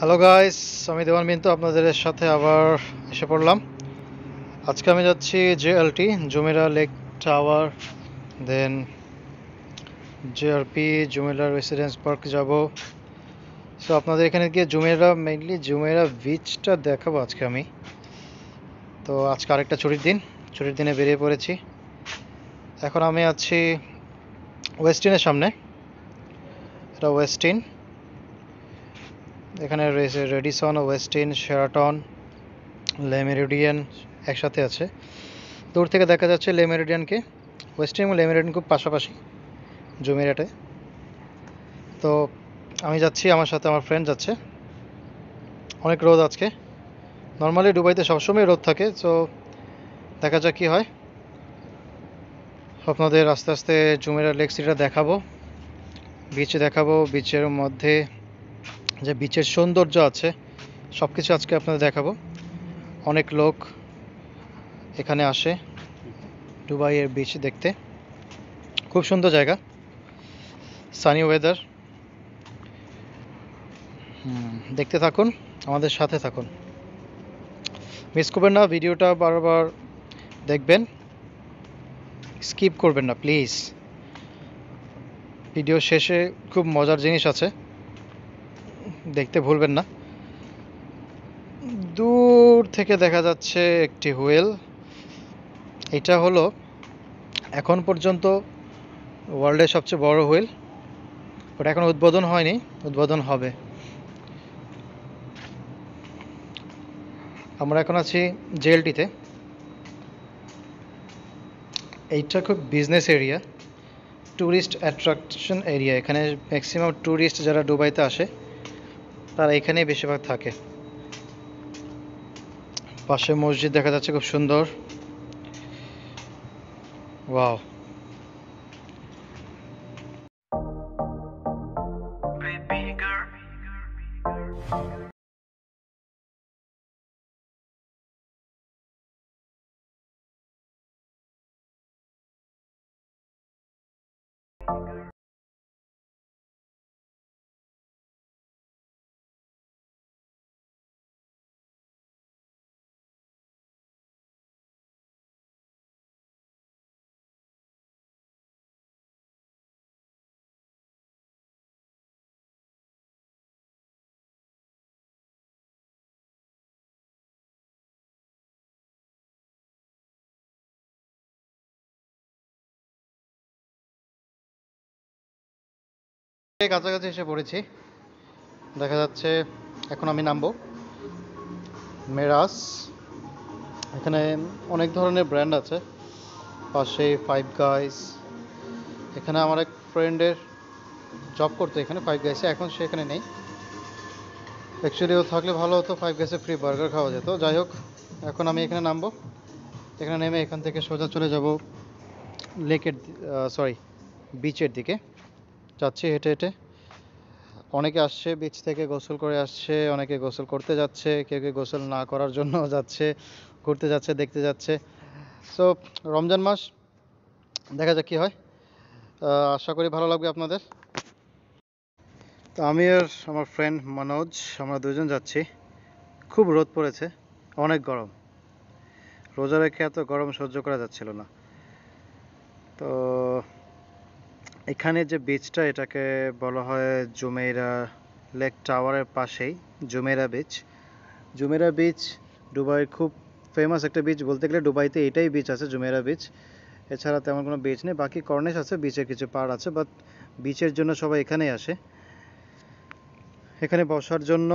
Hello guys আমি দেওয়ান মিন্তু আপনাদের সাথে আবার এসে পড়লাম। আজকে আমি যাচ্ছি JLT Jumeirah lake tower. Then JRP Jumeirah residence park যাব। সো আপনাদের এখানে গিয়ে জুমেরা মেইনলি জুমেরা বিচটা দেখাবো আজকে আমি। তো, আজকে আরেকটা ছুটির দিন। ছুটির দিনে বেরিয়ে পড়েছি। এখন আমি আছি ওয়েস্টিনের সামনে। এটা ওয়েস্টিন এখানে রয়েছে Radisson, Westin, Sheraton Le Meridien একসাথে আছে। দূর থেকে দেখা যাচ্ছে লে মেরিডিয়ানকে ওয়েস্টিন এবং লে মেরিডিয়ান খুব পাশাপাশি জমিরাটে তো আমি যাচ্ছি, আমার সাথে আমার ফ্রেন্ড যাচ্ছে। অনেক রোদ আজকে। নর্মালি দুবাইতে সবসময় রোদ থাকে তো দেখা যাক কী হয়। আপনাদের আস্তে আস্তে জুমেরা লেক সিটিটা দেখাবো। বিচ দেখাবো বিচের মধ্যে যে বিচের সৌন্দর্য আছে সব কিছু আজকে আপনাদের দেখাবো। অনেক লোক এখানে আসে দুবাইয়ের বিচ দেখতে। খুব সুন্দর জায়গা সানি ওয়েদার দেখতে থাকুন, আমাদের সাথে থাকুন। মিস করবেন না, ভিডিওটা বারবার দেখবেন। স্কিপ করবেন না প্লিজ ভিডিও শেষে খুব মজার জিনিস আছে। দেখতে ভুলবেন না। দূর থেকে দেখা যাচ্ছে একটি হুইল। এটা হলো এখন পর্যন্ত ওয়ার্ল্ডের সবচেয়ে বড় হুইল। ওটা এখন উদ্বোধন হয়নি, উদ্বোধন হবে। আমরা এখন আছি জেএলটিতে এইটা খুব business area tourist attraction area এখানে ম্যাক্সিমাম ট্যুরিস্ট যারা দুবাইতে আসে তারা এখানেই বেশিরভাগ থাকে। পাশে মসজিদ দেখা যাচ্ছে খুব সুন্দর। ওয়াও। কাছাকাছি এসে পড়েছি। দেখা যাচ্ছে এখন আমি নামবো। মেরাস এখানে অনেক ধরনের ব্র্যান্ড আছে। পাশে ফাইভ গাইস এখানে আমার এক ফ্রেন্ডের জব করতো এখানে ফাইভ গাইসে এখন সে এখানে নেই। অ্যাকচুয়ালি ও থাকলে ভালো হতো ফাইভ গাইসে ফ্রি বার্গার খাওয়া যেত। যাই হোক, এখন আমি এখানে নামবো। এখানে নেমে এখান থেকে সোজা চলে যাব লেকের সরি বিচের দিকে। যাচ্ছি হেঁটে হেঁটে। অনেকে আসছে বিচ থেকে গোসল করে আসছে, অনেকে গোসল করতে যাচ্ছে, কেউ কেউ গোসল না করার জন্য যাচ্ছে, ঘুরতে যাচ্ছে, দেখতে যাচ্ছে। সো রমজান মাস, দেখা যাক কী হয়। আশা করি ভালো লাগবে আপনাদের। তো আমি আর আমার ফ্রেন্ড মনোজ, আমরা দুজন যাচ্ছি। খুব রোদ পড়েছে, অনেক গরম। রোজা রেখে এত গরম সহ্য করা যাচ্ছিল না। তো এখানে যে বিচটা এটাকে বলা হয় জুমেরা লেক টাওয়ারের পাশেই জুমেরা বিচ জুমেরা বিচ দুবাইয়ের খুব ফেমাস একটা বিচ বলতে গেলে দুবাইতে এটাই বিচ আছে জুমেরা বিচ এছাড়া তেমন কোনো বিচ নেই, বাকি কর্নেশ আছে বিচের কিছু পাড় আছে বাট বিচের জন্য সবাই এখানেই আসে। এখানে বসার জন্য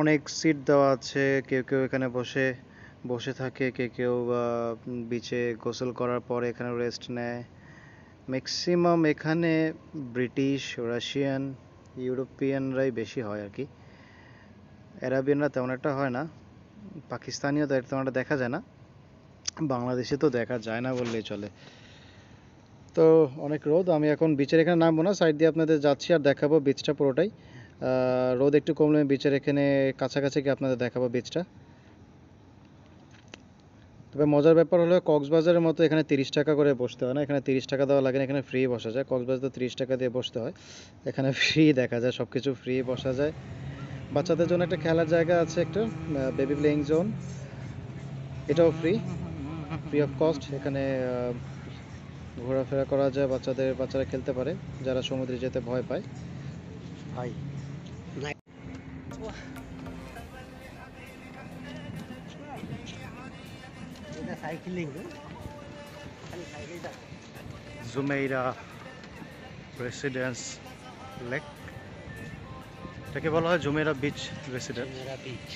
অনেক সিট দেওয়া আছে, কেউ কেউ এখানে বসে বসে থাকে, কেউ কেউ বিচে গোসল করার পরে এখানে রেস্ট নেয়। ম্যাক্সিমাম এখানে ব্রিটিশ রাশিয়ান ইউরোপিয়ানরাই বেশি হয় আর কি। অ্যারাবিয়ানরা তেমন একটা হয় না। পাকিস্তানিও তেমন একটা দেখা যায় না। বাংলাদেশে তো দেখা যায় না বললেই চলে। তো অনেক রোদ, আমি এখন বিচের এখানে নামবো না সাইড দিয়ে আপনাদের যাচ্ছি আর দেখাবো বিচটা পুরোটাই। রোদ একটু কমলে বিচের এখানে কাছাকাছি গিয়ে আপনাদের দেখাবো বিচটা তবে মজার ব্যাপার হলো কক্সবাজারের মতো এখানে তিরিশ টাকা করে বসতে হয় না। এখানে তিরিশ টাকা দেওয়া লাগে না, এখানে ফ্রি বসা যায়। কক্সবাজার তিরিশ টাকা দিয়ে বসতে হয়। এখানে ফ্রি দেখা যায় সব কিছু ফ্রি বসা যায়। বাচ্চাদের জন্য একটা খেলার জায়গা আছে একটা বেবি প্লেয়িং জোন এটাও ফ্রি ফ্রি অফ কস্ট এখানে ঘোরাফেরা করা যায় বাচ্চাদের, বাচ্চারা খেলতে পারে, যারা সমুদ্রে যেতে ভয় পায়। ভাই সাইকেলিং। জুমেইরা রেসিডেন্স লেক এটাকে বলা হয় জুমেইরা বিচ রেসিডেন্স বিচ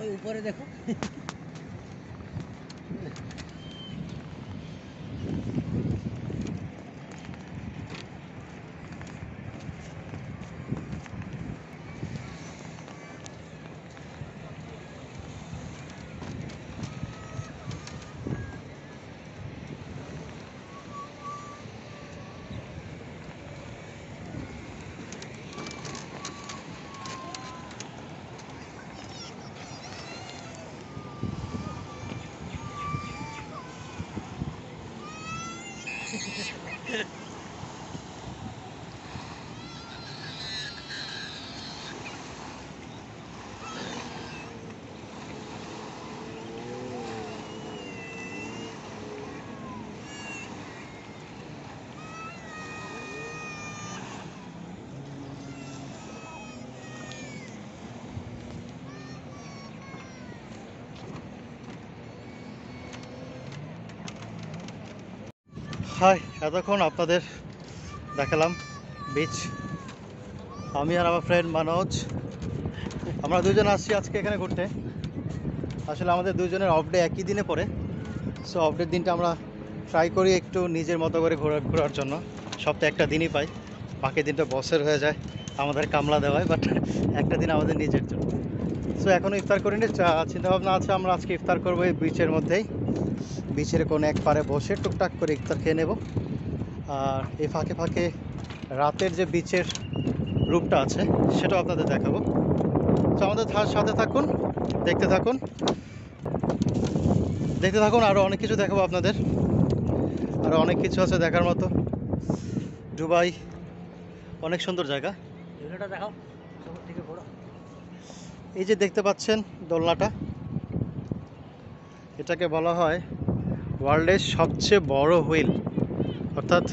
ওই উপরে দেখো। হাই এতক্ষণ আপনাদের দেখালাম বিচ আমি আর আমার ফ্রেন্ড মানজ। আমরা দুজন আসছি আজকে এখানে ঘুরতে। আসলে আমাদের দুজনের অফ ডে একই দিনে পড়ে। সো অফ ডের দিনটা আমরা ট্রাই করি একটু নিজের মতো করে ঘোরা ঘোরার জন্য। সপ্তাহে একটা দিনই পাই। বাকি দিনটা বসের হয়ে যায়, আমাদের কামলা দেওয়ায় বাট একটা দিন আমাদের নিজের জন্য। সো এখনও ইফতার করিনি। চিন্তাভাবনা আছে, আমরা আজকে ইফতার করব এই বিচের মধ্যেই। বিচের কোনো এক পারে বসে টুকটাক করে ইফতার খেয়ে নেব। আর এই ফাঁকে ফাঁকে রাতের যে বিচের রূপটা আছে সেটাও আপনাদের দেখাবো। তো আমাদের সাথে থাকুন দেখতে থাকুন। দেখতে থাকুন আরও অনেক কিছু দেখাবো আপনাদের। আরও অনেক কিছু আছে দেখার মতো। দুবাই অনেক সুন্দর জায়গা। দেখাও এই যে দেখতে পাচ্ছেন দোলনাটা। এটাকে বলা হয় ওয়ার্ল্ডের সবচেয়ে বড় হুইল। অর্থাৎ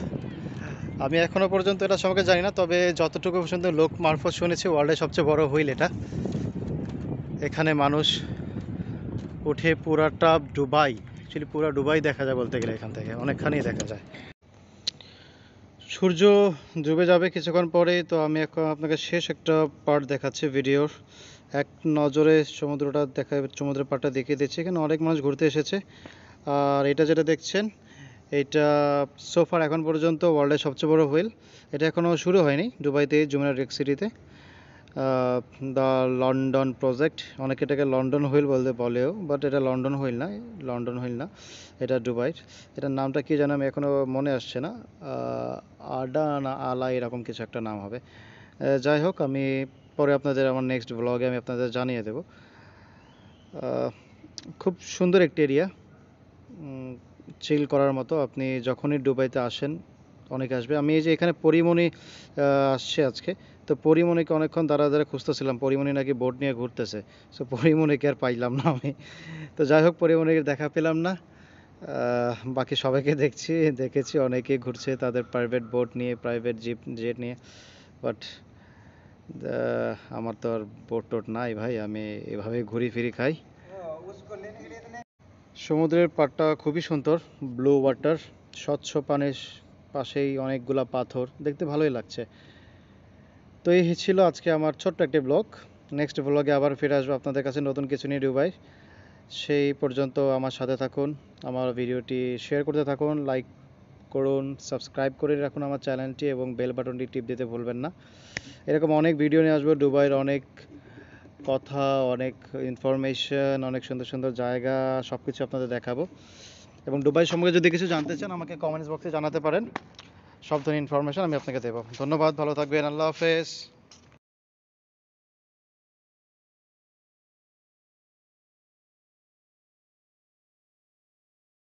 আমি এখনও পর্যন্ত এটা সম্পর্কে জানি না, তবে যতটুকু পর্যন্ত লোক মারফত শুনেছি, ওয়ার্ল্ডের সবচেয়ে বড় হুইল এটা। এখানে মানুষ উঠে পুরাটা ডুবাই অ্যাকচুয়ালি পুরা ডুবাই দেখা যায় বলতে গেলে এখান থেকে, অনেকখানি দেখা যায়। সূর্য ডুবে যাবে কিছুক্ষণ পরে তো আমি এখন আপনাকে শেষ একটা পার্ট দেখাচ্ছি ভিডিওর এক নজরে সমুদ্রটা দেখা, সমুদ্রের পাড়টা দেখিয়ে দিচ্ছি এখানে অনেক মানুষ ঘুরতে এসেছে। আর এটা যেটা দেখছেন এইটা সোফার এখন পর্যন্ত ওয়ার্ল্ডের সবচেয়ে বড় হুইল এটা এখনও শুরু হয়নি দুবাইতে জুমেরা রেক সিটিতে দ্য লন্ডন প্রজেক্ট অনেকে এটাকে লন্ডন হুইল বলতে বলেও বাট এটা লন্ডন হুইল না লন্ডন হুইল না, এটা দুবাইর এটার নামটা কি জানো আমি এখনও মনে আসছে না। আডা না আলা এরকম কিছু একটা নাম হবে। যাই হোক, আমি পরে আপনাদের আমার নেক্সট ব্লগে আমি আপনাদের জানিয়ে দেব। খুব সুন্দর একটি এরিয়া চিল করার মতো। আপনি যখনই দুবাইতে আসেন, অনেকে আসবে। আমি এই যে এখানে পরিমণি আসছে আজকে। তো পরিমণিকে অনেকক্ষণ দাঁড়া দাঁড়া খুঁজতেছিলাম। পরিমণি নাকি বোট নিয়ে ঘুরতেছে। সো পরিমণিকে আর পাইলাম না আমি। তো যাই হোক, পরিমণিকে দেখা পেলাম না। বাকি সবাইকে দেখছি, দেখেছি। অনেকেই ঘুরছে তাদের প্রাইভেট বোট নিয়ে প্রাইভেট জিপ জেট নিয়ে। বাট আমার তো আর বোট টোট নাই ভাই, আমি এভাবে ঘুরি ফিরি খাই। সমুদ্রের পাড়টা খুবই সুন্দর ব্লু ওয়াটার স্বচ্ছ পানির পাশেই অনেকগুলা পাথর, দেখতে ভালোই লাগছে। তো এই ছিল আজকে আমার ছোট্ট একটি ব্লগ নেক্সট ব্লগে আবার ফিরে আসব আপনাদের কাছে নতুন কিছু নিয়ে দুবাই। সেই পর্যন্ত আমার সাথে থাকুন, আমার ভিডিওটি শেয়ার করতে থাকুন লাইক করুন সাবস্ক্রাইব করে রাখুন আমার চ্যানেলটি এবং বেল বাটনটি টিপ দিতে ভুলবেন না। এরকম অনেক ভিডিও নিয়ে আসব। দুবাইয়ের অনেক কথা, অনেক ইনফরমেশন অনেক সুন্দর সুন্দর জায়গা সব কিছু আপনাদের দেখাবো। এবং দুবাই সম্পর্কে যদি কিছু জানতে চান, আমাকে কমেন্টস বক্সে জানাতে পারেন। সব ধরনের ইনফরমেশন আমি আপনাকে দেবো। ধন্যবাদ, ভালো থাকবেন, আল্লাহ হাফেজ।